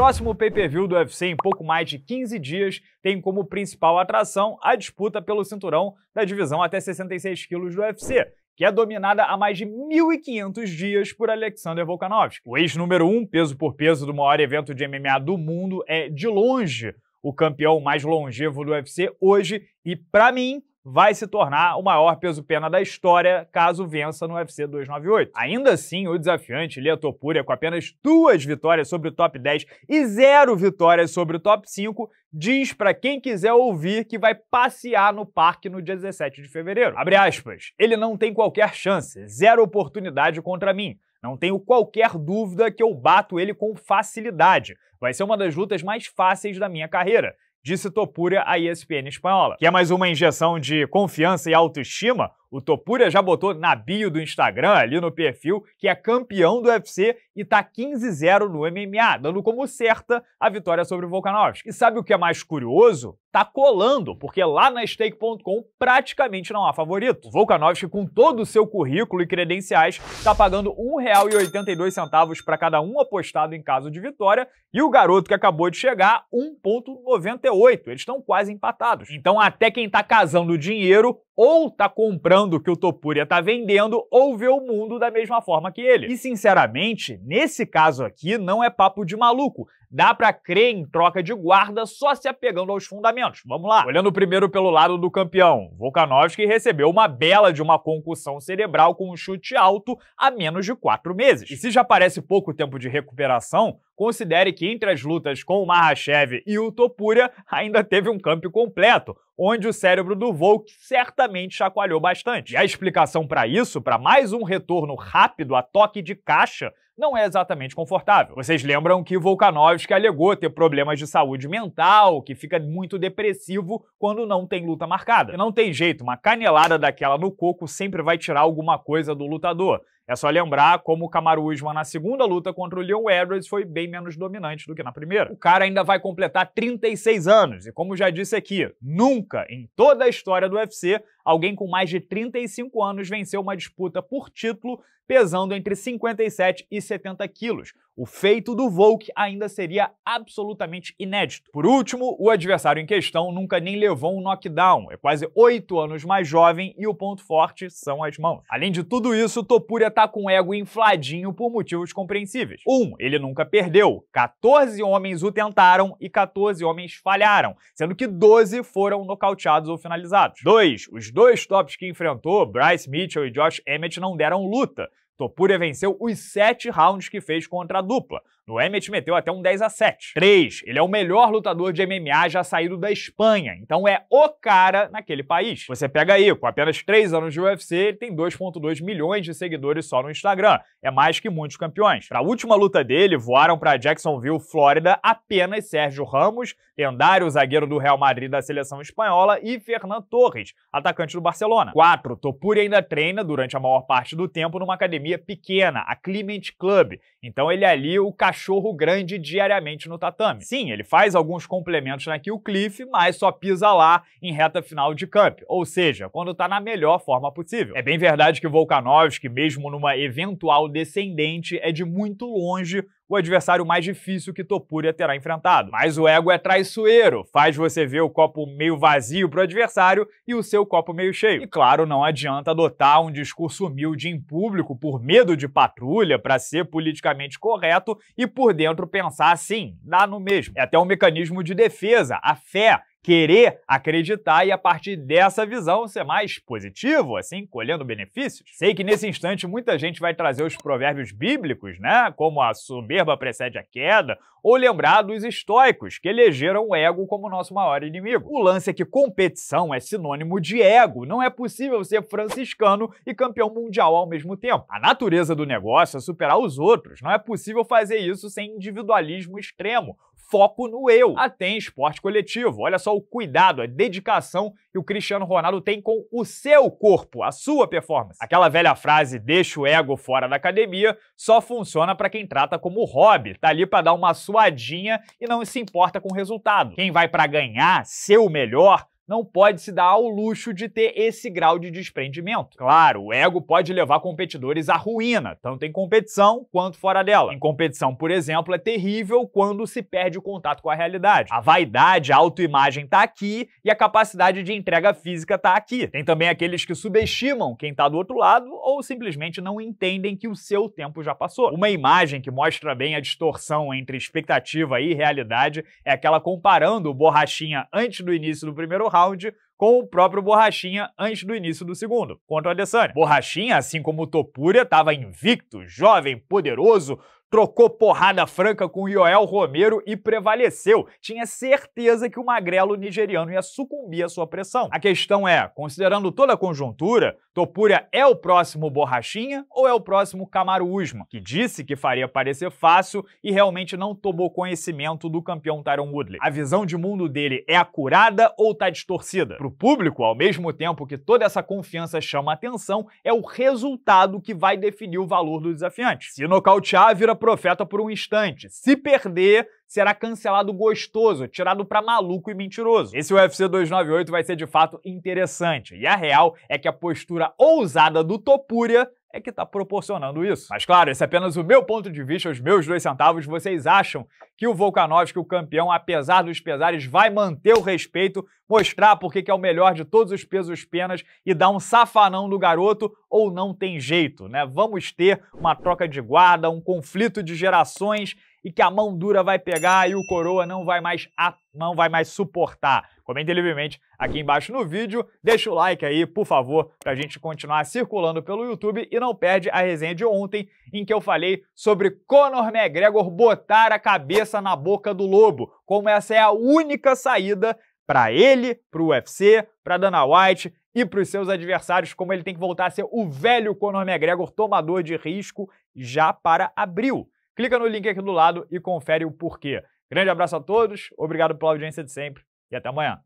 próximo pay-per-view do UFC em pouco mais de 15 dias tem como principal atração a disputa pelo cinturão da divisão até 66 quilos do UFC, que é dominada há mais de 1.500 dias por Alexander Volkanovski. O ex-número 1 peso por peso do maior evento de MMA do mundo é, de longe, o campeão mais longevo do UFC hoje e, para mim, vai se tornar o maior peso-pena da história caso vença no UFC 298. Ainda assim, o desafiante Lia Topuria, com apenas duas vitórias sobre o top 10 e zero vitórias sobre o top 5, diz para quem quiser ouvir que vai passear no parque no dia 17 de fevereiro. Abre aspas. Ele não tem qualquer chance, zero oportunidade contra mim. Não tenho qualquer dúvida que eu bato ele com facilidade. Vai ser uma das lutas mais fáceis da minha carreira disse Topuria à ESPN espanhola. Que é mais uma injeção de confiança e autoestima? O Topuria já botou na bio do Instagram, ali no perfil, que é campeão do UFC e tá 15-0 no MMA, dando como certa a vitória sobre o Volkanovski. E sabe o que é mais curioso? Tá colando, porque lá na stake.com praticamente não há favorito. O Volkanovski, com todo o seu currículo e credenciais, tá pagando R$ 1,82 para cada um apostado em caso de vitória, e o garoto que acabou de chegar, 1,98. Eles estão quase empatados. Então até quem tá casando dinheiro ou tá comprando o que o Topuria tá vendendo, ou vê o mundo da mesma forma que ele. E sinceramente, nesse caso aqui, não é papo de maluco. Dá para crer em troca de guarda só se apegando aos fundamentos. Vamos lá. Olhando primeiro pelo lado do campeão, Volkanovski recebeu uma bela de uma concussão cerebral com um chute alto há menos de quatro meses. E se já parece pouco tempo de recuperação, considere que entre as lutas com o Mahashev e o Topuria ainda teve um campo completo, onde o cérebro do Volk certamente chacoalhou bastante. E a explicação para isso, para mais um retorno rápido a toque de caixa, não é exatamente confortável. Vocês lembram que Volkanovski alegou ter problemas de saúde mental, que fica muito depressivo quando não tem luta marcada. E não tem jeito, uma canelada daquela no coco sempre vai tirar alguma coisa do lutador. É só lembrar como o Kamaru Usman na segunda luta contra o Leon Edwards foi bem menos dominante do que na primeira. O cara ainda vai completar 36 anos e como já disse aqui, nunca em toda a história do UFC alguém com mais de 35 anos venceu uma disputa por título pesando entre 57 e 70 quilos. O feito do Volk ainda seria absolutamente inédito. Por último, o adversário em questão nunca nem levou um knockdown, é quase 8 anos mais jovem e o ponto forte são as mãos. Além de tudo isso, Topuria tá com o ego infladinho por motivos compreensíveis. 1. Um, ele nunca perdeu. 14 homens o tentaram e 14 homens falharam, sendo que 12 foram nocauteados ou finalizados. 2. Os dois tops que enfrentou, Bryce Mitchell e Josh Emmett, não deram luta. Topuria venceu os sete rounds que fez contra a dupla. No Emmett meteu até um 10 a 7. 3. Ele é o melhor lutador de MMA já saído da Espanha, então é o cara naquele país. Você pega aí, com apenas 3 anos de UFC, ele tem 2.2 milhões de seguidores só no Instagram. É mais que muitos campeões. Para a última luta dele, voaram para Jacksonville, Flórida, apenas Sérgio Ramos, lendário zagueiro do Real Madrid da seleção espanhola, e Fernando Torres, atacante do Barcelona. 4. Topuria ainda treina durante a maior parte do tempo numa academia pequena, a Clement Club. Então ele é ali o cachorro grande diariamente no tatame. Sim, ele faz alguns complementos na Cliff, mas só pisa lá em reta final de camp, ou seja, quando tá na melhor forma possível. É bem verdade que Volkanovski, mesmo numa eventual descendente, é de muito longe o adversário mais difícil que Topuria terá enfrentado. Mas o ego é traiçoeiro, faz você ver o copo meio vazio pro adversário e o seu copo meio cheio. E claro, não adianta adotar um discurso humilde em público por medo de patrulha para ser politicamente correto e por dentro pensar assim, dá no mesmo. É até um mecanismo de defesa, a fé querer acreditar e a partir dessa visão ser mais positivo, assim, colhendo benefícios. Sei que nesse instante muita gente vai trazer os provérbios bíblicos, né, como a soberba precede a queda, ou lembrar dos estoicos, que elegeram o ego como nosso maior inimigo. O lance é que competição é sinônimo de ego, não é possível ser franciscano e campeão mundial ao mesmo tempo. A natureza do negócio é superar os outros, não é possível fazer isso sem individualismo extremo foco no eu. Até em esporte coletivo. Olha só o cuidado, a dedicação que o Cristiano Ronaldo tem com o seu corpo, a sua performance. Aquela velha frase, deixa o ego fora da academia, só funciona para quem trata como hobby. Tá ali para dar uma suadinha e não se importa com o resultado. Quem vai para ganhar, ser o melhor, não pode se dar ao luxo de ter esse grau de desprendimento. Claro, o ego pode levar competidores à ruína, tanto em competição quanto fora dela. Em competição, por exemplo, é terrível quando se perde o contato com a realidade. A vaidade, a autoimagem tá aqui e a capacidade de entrega física tá aqui. Tem também aqueles que subestimam quem tá do outro lado ou simplesmente não entendem que o seu tempo já passou. Uma imagem que mostra bem a distorção entre expectativa e realidade é aquela comparando o Borrachinha antes do início do primeiro round com o próprio Borrachinha antes do início do segundo, contra o Adesanya. Borrachinha, assim como o Topuria, estava invicto, jovem, poderoso, trocou porrada franca com Yoel Romero e prevaleceu. Tinha certeza que o magrelo nigeriano ia sucumbir à sua pressão. A questão é, considerando toda a conjuntura, Topuria é o próximo Borrachinha ou é o próximo Kamaru Usman, que disse que faria parecer fácil e realmente não tomou conhecimento do campeão Tyron Woodley? A visão de mundo dele é acurada ou tá distorcida? Pro público, ao mesmo tempo que toda essa confiança chama atenção, é o resultado que vai definir o valor do desafiante. Se nocautear, vira profeta por um instante. Se perder, será cancelado gostoso, tirado pra maluco e mentiroso. Esse UFC 298 vai ser de fato interessante. E a real é que a postura ousada do Topuria é que está proporcionando isso. Mas claro, esse é apenas o meu ponto de vista, os meus dois centavos. Vocês acham que o Volkanovski, o campeão, apesar dos pesares, vai manter o respeito, mostrar porque que é o melhor de todos os pesos penas e dar um safanão do garoto ou não tem jeito, né? Vamos ter uma troca de guarda, um conflito de gerações e que a mão dura vai pegar e o coroa não vai mais não vai mais suportar. Comente livremente aqui embaixo no vídeo, deixa o like aí, por favor, para a gente continuar circulando pelo YouTube e não perde a resenha de ontem em que eu falei sobre Conor McGregor botar a cabeça na boca do lobo, como essa é a única saída para ele, para o UFC, para Dana White e para os seus adversários, como ele tem que voltar a ser o velho Conor McGregor tomador de risco já para abril. Clica no link aqui do lado e confere o porquê. Grande abraço a todos, obrigado pela audiência de sempre e até amanhã.